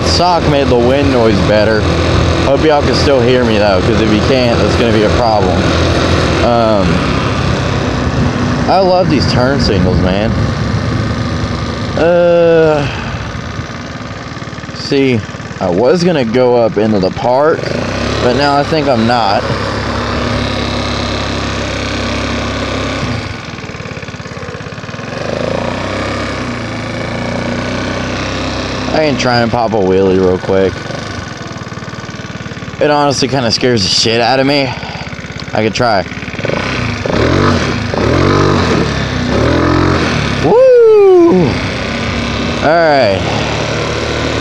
That sock made the wind noise better. Hope y'all can still hear me though, because if you can't, that's gonna be a problem. Um, I love these turn signals, man. Uh, see, I was gonna go up into the park, but now I think I'm not. I can try and pop a wheelie real quick. It honestly kind of scares the shit out of me. I could try. Woo! Alright.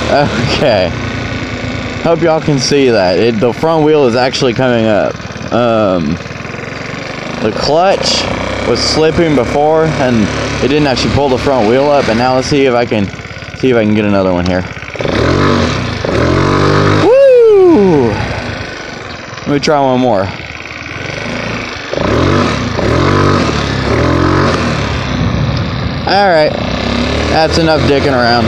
Okay. Hope y'all can see that. It, the front wheel is actually coming up. Um, the clutch was slipping before and it didn't actually pull the front wheel up. And now let's see if I can see if I can get another one here. Woo! Let me try one more. Alright. That's enough dicking around.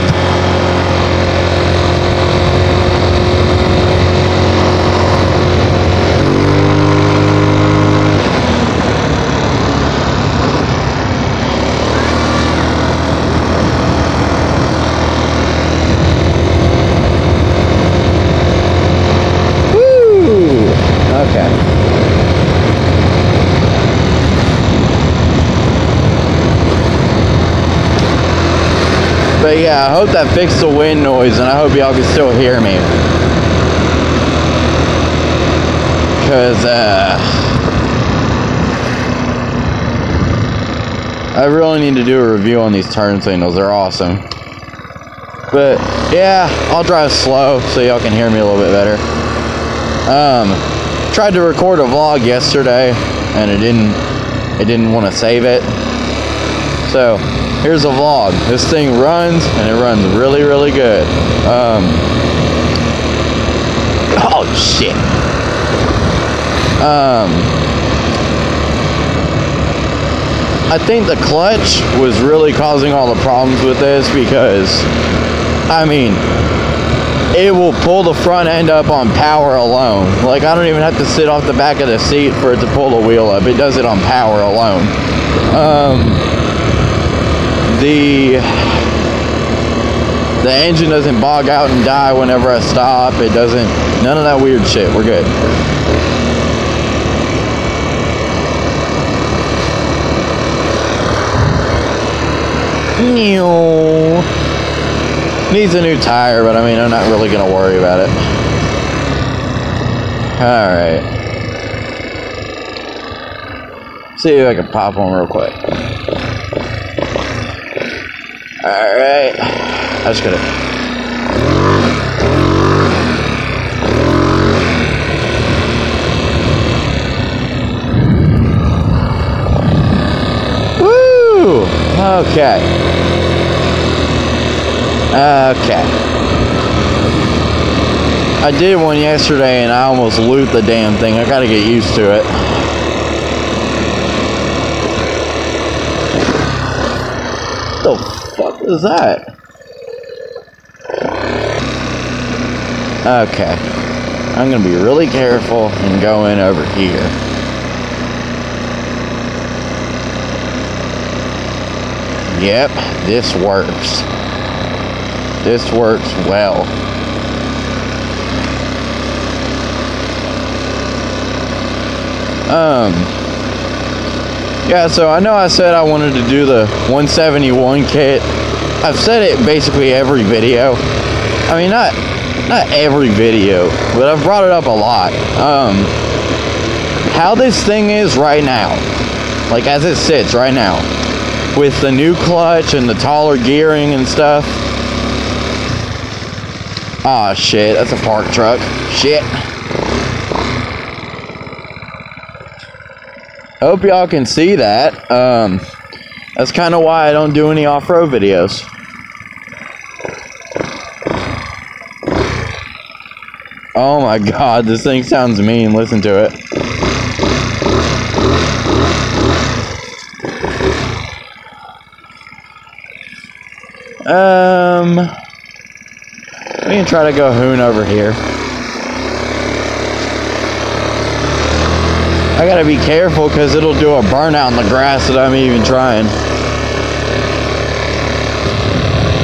Woo! Okay. But yeah, I hope that fixed the wind noise and I hope y'all can still hear me. Cause uh I really need to do a review on these turn signals. They're awesome. But yeah, I'll drive slow so y'all can hear me a little bit better. Um tried to record a vlog yesterday and it didn't it didn't want to save it. So here's a vlog. This thing runs and it runs really, really good. Um, oh shit. Um, I think the clutch was really causing all the problems with this because, I mean, it will pull the front end up on power alone. Like I don't even have to sit off the back of the seat for it to pull the wheel up. It does it on power alone. Um, the the engine doesn't bog out and die whenever I stop. It doesn't. None of that weird shit. We're good. Needs a new tire, but I mean, I'm not really gonna worry about it. All right. See if I can pop one real quick. Alright. I just gotta. Woo! Okay. Okay. I did one yesterday and I almost loot the damn thing. I gotta get used to it. the is that? Okay. I'm gonna be really careful and go in over here. Yep, this works. This works well. Um, yeah, so I know I said I wanted to do the 171 kit. I've said it basically every video. I mean, not not every video, but I've brought it up a lot. Um, how this thing is right now, like as it sits right now, with the new clutch and the taller gearing and stuff. Ah, shit, that's a park truck. Shit. Hope y'all can see that. Um, that's kind of why I don't do any off-road videos. Oh my god, this thing sounds mean. Listen to it. Um, We can try to go hoon over here. I gotta be careful because it'll do a burnout in the grass that I'm even trying.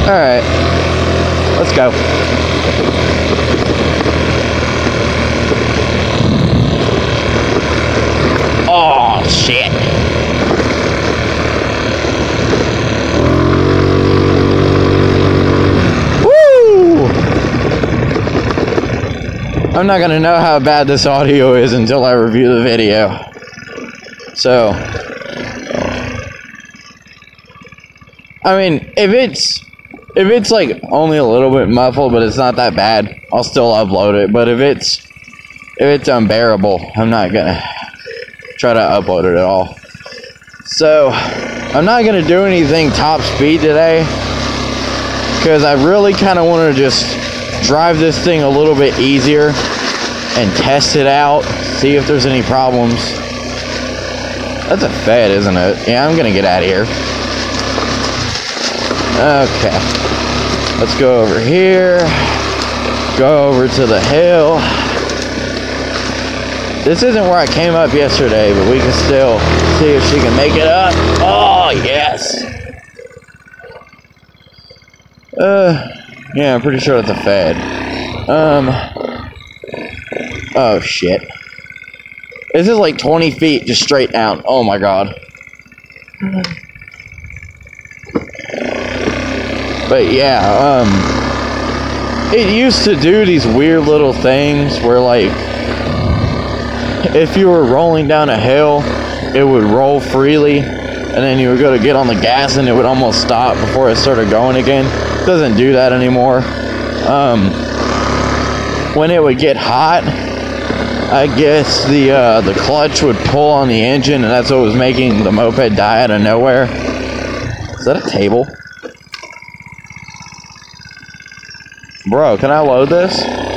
Alright. Let's go. Oh, shit. Woo! I'm not gonna know how bad this audio is until I review the video. So, I mean, if it's if it's like only a little bit muffled, but it's not that bad, I'll still upload it. But if it's if it's unbearable, I'm not gonna try to upload it at all. So, I'm not gonna do anything top speed today because I really kind of want to just drive this thing a little bit easier and test it out, see if there's any problems. That's a Fed, isn't it? Yeah, I'm gonna get out of here. Okay. Let's go over here. Go over to the hill. This isn't where I came up yesterday, but we can still see if she can make it up. Oh, yes. Uh, yeah, I'm pretty sure that's a Fed. Um, oh, shit. This is like 20 feet just straight down. Oh, my God. But yeah, um, it used to do these weird little things where like if you were rolling down a hill, it would roll freely, and then you would go to get on the gas and it would almost stop before it started going again. It doesn't do that anymore. Um, when it would get hot, I guess the uh, the clutch would pull on the engine, and that's what was making the moped die out of nowhere. Is that a table? Bro, can I load this?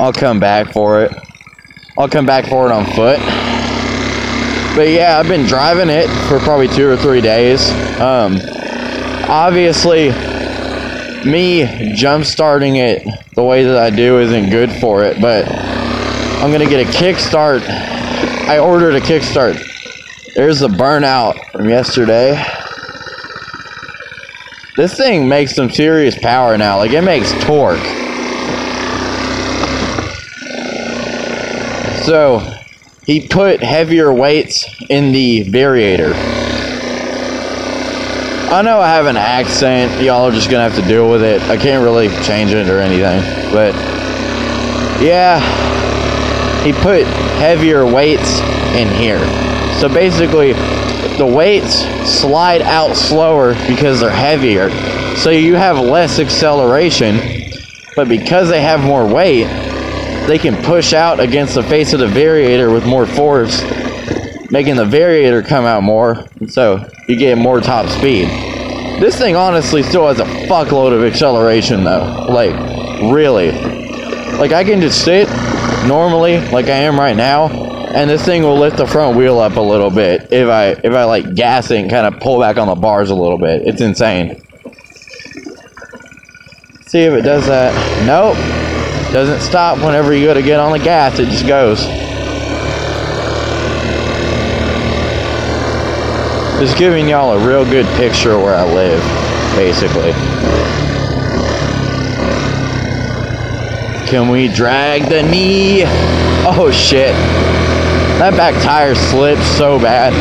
I'll come back for it. I'll come back for it on foot. But yeah, I've been driving it for probably two or three days. Um, obviously, me jump starting it the way that I do isn't good for it, but I'm gonna get a kickstart. I ordered a kickstart. There's the burnout from yesterday. This thing makes some serious power now. Like it makes torque. So he put heavier weights in the variator. I know I have an accent. Y'all are just gonna have to deal with it. I can't really change it or anything. But yeah, he put heavier weights in here. So basically, the weights slide out slower because they're heavier. So you have less acceleration, but because they have more weight, they can push out against the face of the variator with more force, making the variator come out more. So you get more top speed. This thing honestly still has a fuckload of acceleration though. Like, really. Like I can just sit normally like I am right now and this thing will lift the front wheel up a little bit if I if I like gas it and kind of pull back on the bars a little bit. It's insane. See if it does that. Nope. Doesn't stop whenever you go to get on the gas, it just goes. Just giving y'all a real good picture of where I live, basically. Can we drag the knee? Oh shit. That back tire slipped so bad.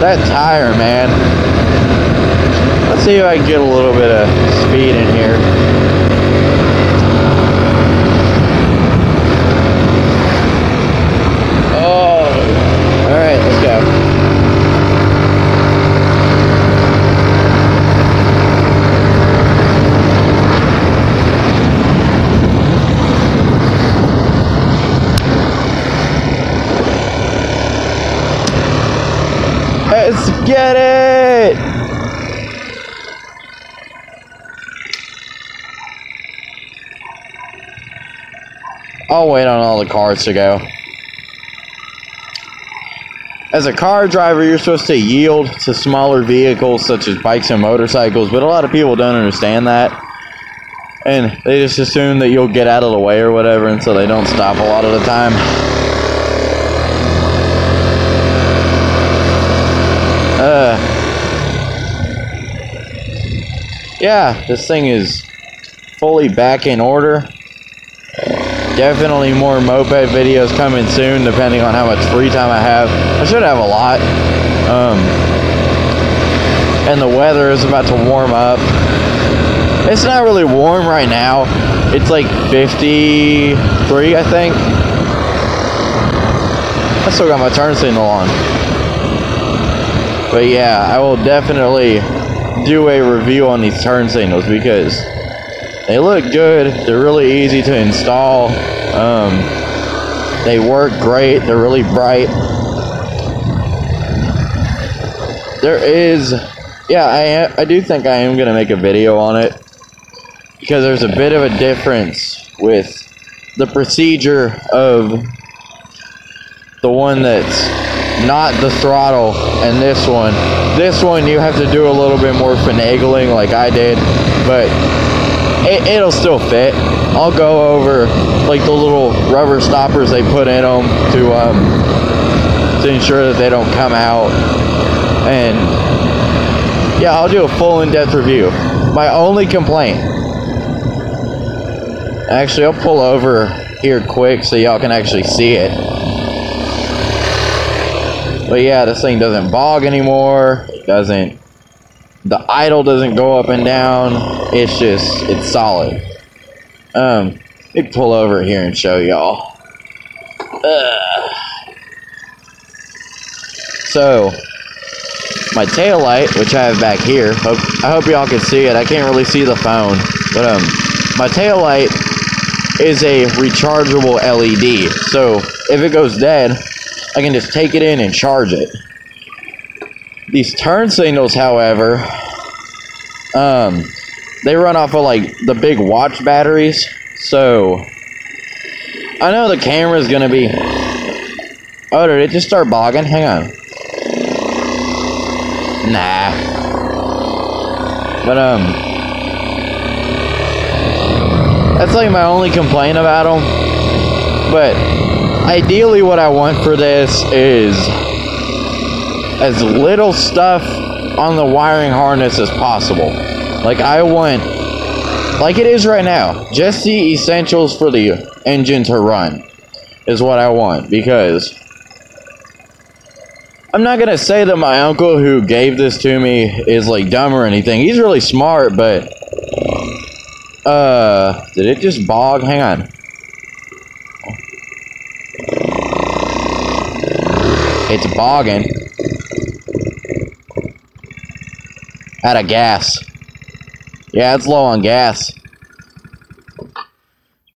That tire, man. See if I can get a little bit of speed in here. Oh, all right, let's go. Let's get it! I'll wait on all the cars to go. as a car driver, you're supposed to yield to smaller vehicles such as bikes and motorcycles, but a lot of people don't understand that. And they just assume that you'll get out of the way or whatever, and so they don't stop a lot of the time. Uh, yeah, this thing is fully back in order. Definitely more moped videos coming soon, depending on how much free time I have. I should have a lot. Um, and the weather is about to warm up. It's not really warm right now. It's like 53, I think. I still got my turn signal on. But yeah, I will definitely do a review on these turn signals because they look good. They're really easy to install. Um, they work great. They're really bright. There is, yeah, I I do think I am gonna make a video on it because there's a bit of a difference with the procedure of the one that's not the throttle and this one. This one you have to do a little bit more finagling like I did, but it, it'll still fit. I'll go over like the little rubber stoppers they put in them to um, to ensure that they don't come out. And yeah, I'll do a full in-depth review. My only complaint. Actually, I'll pull over here quick so y'all can actually see it. But yeah, this thing doesn't bog anymore. It doesn't the idle doesn't go up and down. It's just it's solid. Um, let me pull over here and show y'all. Uh, so my tail light, which I have back here, hope, I hope y'all can see it. I can't really see the phone, but um, my tail light is a rechargeable LED. So if it goes dead, I can just take it in and charge it. These turn signals, however, um, they run off of like the big watch batteries. So I know the camera's gonna be. Oh, did it just start bogging? Hang on. Nah. But um, that's like my only complaint about them. But ideally, what I want for this is as little stuff on the wiring harness as possible. Like I want, like it is right now, just the essentials for the engine to run is what I want because I'm not gonna say that my uncle who gave this to me is like dumb or anything. He's really smart, but uh, did it just bog? Hang on. It's bogging. Out of gas. Yeah, it's low on gas.